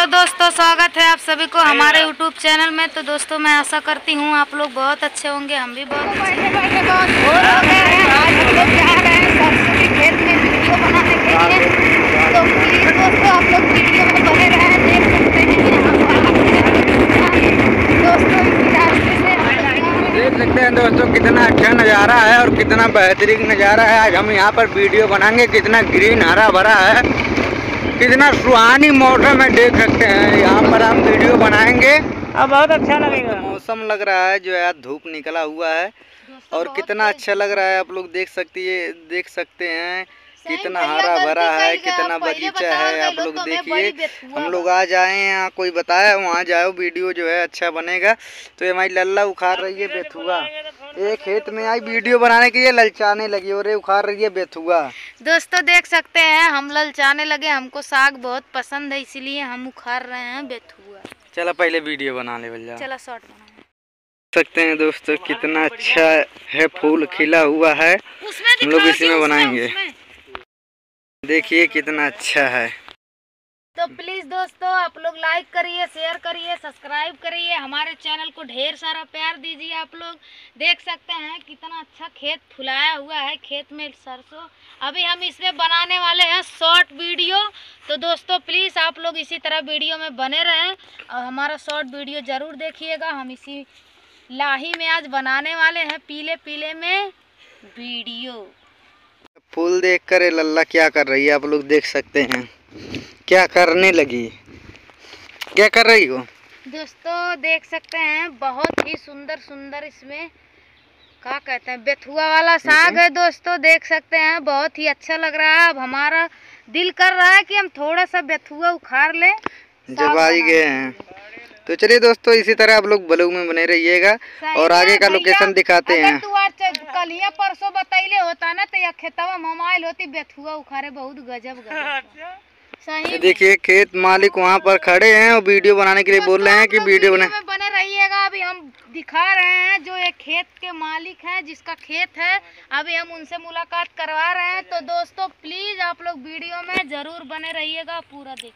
Hello दोस्तों स्वागत है आप सभी को हमारे यूट्यूब चैनल में। तो दोस्तों मैं आशा करती हूँ आप लोग बहुत अच्छे होंगे हम भी बहुत अच्छे हो हैं हैं तो हैं हैं। देख सकते हैं दोस्तों कितना अच्छा नज़ारा है और कितना बेहतरीन नज़ारा है। आज हम यहाँ पर वीडियो बनाएँगे कितना ग्रीन हरा भरा है। कितना सुहानी मौसम है देख सकते हैं। यहाँ पर हम वीडियो बनाएँगे। अब बहुत अच्छा लगेगा। मौसम लग रहा है जो है धूप निकला हुआ है। और कितना अच्छा लग रहा है आप लोग देख सकती है देख सकते हैं। कितना हरा भरा है कितना बगीचा है। आप लोग तो देखिए हम लोग आ जाए यहाँ कोई बताया वहाँ जाओ वीडियो जो है अच्छा बनेगा। तो ये हमारी लल्ला उखाड़ रही है बेथुआ। एक खेत में आई वीडियो बनाने के लिए ललचाने लगी और ये उखाड़ रही है बेथुआ। दोस्तों देख सकते हैं हम ललचाने लगे हमको साग बहुत पसंद है इसीलिए हम उखाड़ रहे हैं बेथुआ चलो पहले वीडियो बना ले भैया। चला शॉर्ट बना सकते हैं दोस्तों कितना अच्छा है फूल खिला हुआ है। हम लोग इसी में बनाएँगे। देखिए कितना अच्छा है। तो प्लीज़ दोस्तों, आप लोग लाइक करिए शेयर करिए सब्सक्राइब करिए। हमारे चैनल को ढेर सारा प्यार दीजिए आप लोग। देख सकते हैं कितना अच्छा खेत फुलाया हुआ है खेत में सरसों। अभी हम इसमें बनाने वाले हैं शॉर्ट वीडियो तो दोस्तों प्लीज़ आप लोग इसी तरह वीडियो में बने रहें। और हमारा शॉर्ट वीडियो ज़रूर देखिएगा। हम इसी लाही में आज बनाने वाले हैं पीले पीले में वीडियो फूल देख कर लल्ला क्या कर रही है, आप लोग देख सकते हैं। क्या करने लगी? क्या कर रही हो? दोस्तों देख सकते हैं बहुत ही सुंदर सुंदर इसमें क्या कहते हैं बेथुआ वाला साग है दोस्तों देख सकते हैं बहुत ही अच्छा लग रहा है। अब हमारा दिल कर रहा है कि हम थोड़ा सा बेथुआ उखाड़ लें जब आई गए हैं। तो चलिए दोस्तों इसी तरह आप लोग ब्लॉग में बने रहिएगा और आगे का लोकेशन दिखाते हैं। आज कल ही परसों बतैले होता ना तो यह खेतवा मोबाइल होती बेथुआ उखाड़े बहुत गजब गजब। में। देखिए खेत मालिक वहाँ पर खड़े हैं और वीडियो बनाने के लिए बोल रहे हैं कि वीडियो बना। बने रहिएगा अभी हम दिखा रहे हैं जो एक खेत के मालिक हैं जिसका खेत है अभी हम उनसे मुलाकात करवा रहे हैं। तो दोस्तों प्लीज़ आप लोग वीडियो में ज़रूर बने रहिएगा पूरा देख